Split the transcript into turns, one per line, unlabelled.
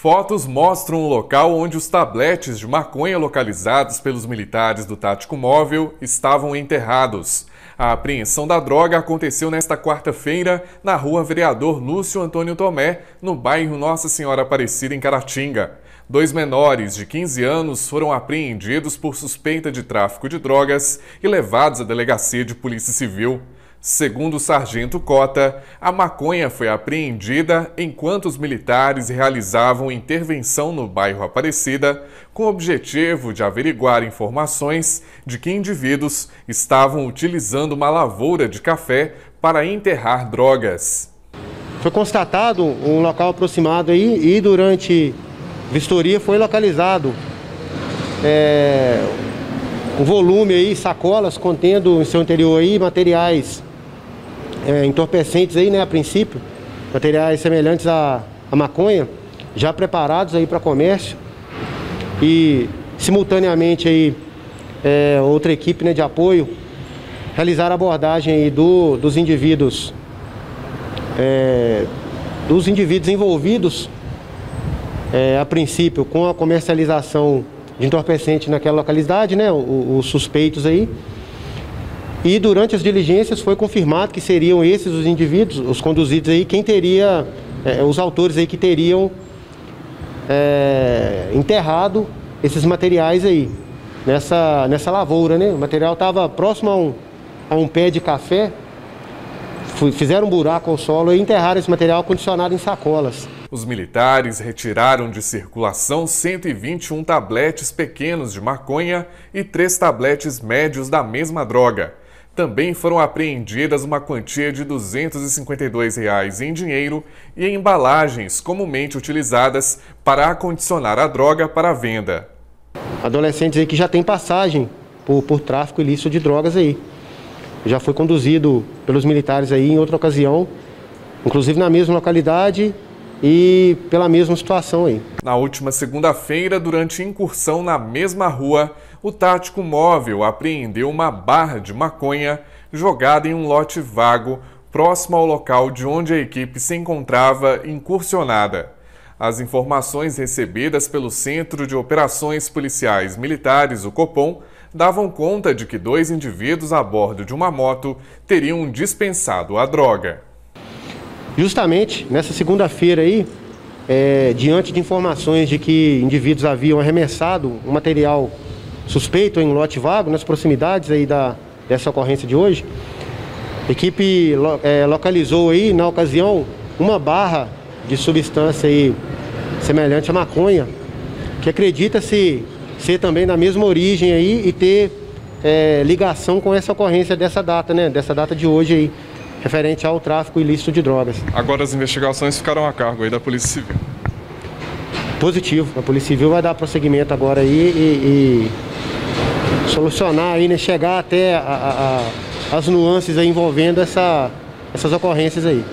Fotos mostram o local onde os tabletes de maconha localizados pelos militares do Tático Móvel estavam enterrados. A apreensão da droga aconteceu nesta quarta-feira na rua Vereador Lúcio Antônio Tomé, no bairro Nossa Senhora Aparecida, em Caratinga. Dois menores de 15 anos foram apreendidos por suspeita de tráfico de drogas e levados à delegacia de Polícia Civil. Segundo o sargento Cota, a maconha foi apreendida enquanto os militares realizavam intervenção no bairro Aparecida, com o objetivo de averiguar informações de que indivíduos estavam utilizando uma lavoura de café para enterrar drogas.
Foi constatado um local aproximado aí e durante vistoria foi localizado é, um volume aí, sacolas contendo em seu interior aí materiais é, entorpecentes aí, né, a princípio, materiais semelhantes à, à maconha, já preparados aí para comércio. E simultaneamente aí é, outra equipe né, de apoio realizar a abordagem aí do, dos indivíduos é, dos indivíduos envolvidos é, a princípio com a comercialização de entorpecente naquela localidade, né, os, os suspeitos aí e durante as diligências foi confirmado que seriam esses os indivíduos, os conduzidos aí, quem teria, é, os autores aí que teriam é, enterrado esses materiais aí, nessa, nessa lavoura, né? O material estava próximo a um, a um pé de café, fizeram um buraco ao solo e enterraram esse material condicionado em sacolas.
Os militares retiraram de circulação 121 tabletes pequenos de maconha e três tabletes médios da mesma droga. Também foram apreendidas uma quantia de 252 reais em dinheiro e em embalagens comumente utilizadas para acondicionar a droga para a venda.
Adolescentes aí que já têm passagem por, por tráfico ilícito de drogas aí. Já foi conduzido pelos militares aí em outra ocasião, inclusive na mesma localidade e pela mesma situação aí.
Na última segunda-feira, durante incursão na mesma rua, o tático móvel apreendeu uma barra de maconha jogada em um lote vago próximo ao local de onde a equipe se encontrava incursionada. As informações recebidas pelo Centro de Operações Policiais Militares, o Copom, davam conta de que dois indivíduos a bordo de uma moto teriam dispensado a droga.
Justamente nessa segunda-feira aí, é, diante de informações de que indivíduos haviam arremessado um material suspeito em lote vago, nas proximidades aí da, dessa ocorrência de hoje, a equipe é, localizou aí, na ocasião, uma barra de substância aí semelhante à maconha, que acredita-se ser também da mesma origem aí e ter é, ligação com essa ocorrência dessa data, né? Dessa data de hoje aí referente ao tráfico ilícito de drogas.
Agora as investigações ficaram a cargo aí da Polícia Civil.
Positivo. A Polícia Civil vai dar prosseguimento agora aí e, e solucionar aí, né, chegar até a, a, a, as nuances envolvendo essa, essas ocorrências aí.